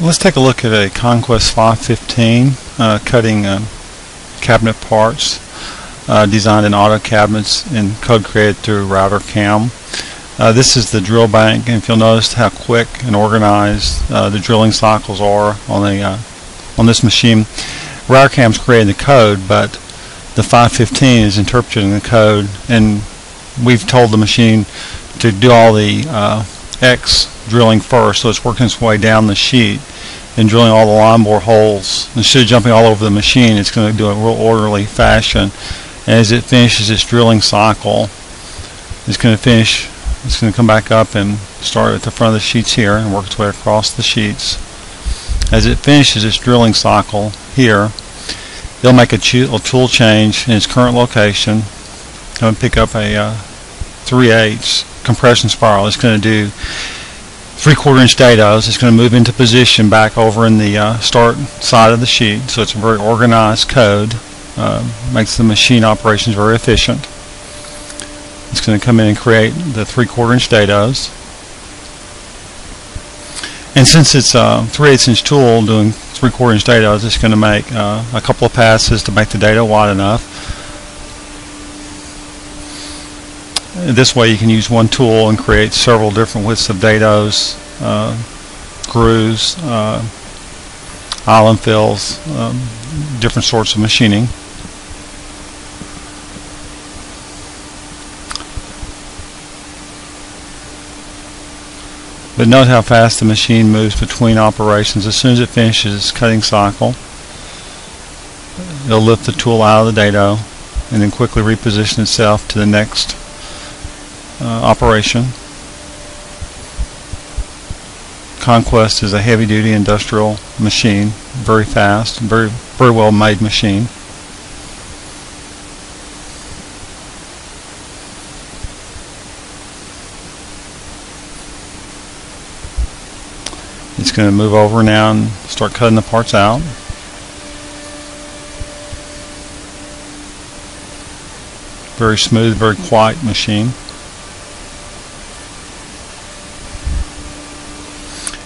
Let's take a look at a Conquest 515 uh, cutting uh, cabinet parts uh, designed in AutoCabinets and code created through RouterCAM. Uh, this is the drill bank and if you'll notice how quick and organized uh, the drilling cycles are on the uh, on this machine. RouterCAM's creating the code but the 515 is interpreting the code and we've told the machine to do all the X drilling first, so it's working its way down the sheet and drilling all the line bore holes. Instead of jumping all over the machine, it's going to do it in a real orderly fashion. As it finishes its drilling cycle, it's going to finish, it's going to come back up and start at the front of the sheets here and work its way across the sheets. As it finishes its drilling cycle here, it'll make a, tool change in its current location. And pick up a uh, 3 8 compression spiral. It's going to do three quarter inch dados. It's going to move into position back over in the uh, start side of the sheet. So it's a very organized code. Uh, makes the machine operations very efficient. It's going to come in and create the three quarter inch dados. And since it's a 3 8 inch tool doing three quarter inch dados, it's going to make uh, a couple of passes to make the dado wide enough. This way you can use one tool and create several different widths of dados, uh, grooves, uh, island fills, um, different sorts of machining. But note how fast the machine moves between operations. As soon as it finishes its cutting cycle, it'll lift the tool out of the dado and then quickly reposition itself to the next Uh, operation. Conquest is a heavy-duty industrial machine, very fast, very very well made machine. It's going to move over now and start cutting the parts out. Very smooth, very quiet machine.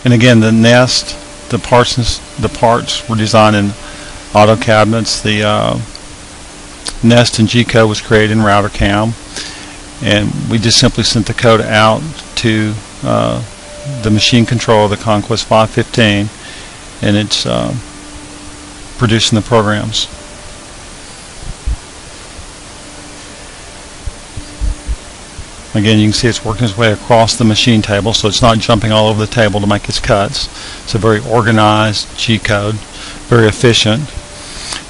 And again, the nest, the parts, the parts were designed in AutoCabinets. The uh, nest and G-code was created in RouterCAM, and we just simply sent the code out to uh, the machine control of the Conquest 515, and it's uh, producing the programs. Again, you can see it's working its way across the machine table, so it's not jumping all over the table to make its cuts. It's a very organized G-code, very efficient,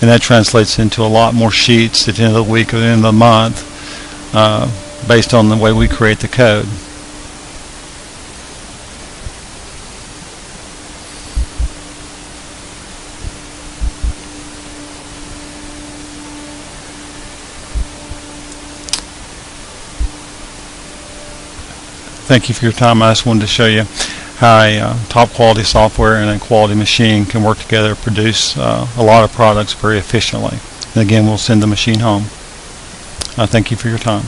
and that translates into a lot more sheets at the end of the week or the end of the month uh, based on the way we create the code. Thank you for your time. I just wanted to show you how a uh, top quality software and a quality machine can work together to produce uh, a lot of products very efficiently. And again, we'll send the machine home. Uh, thank you for your time.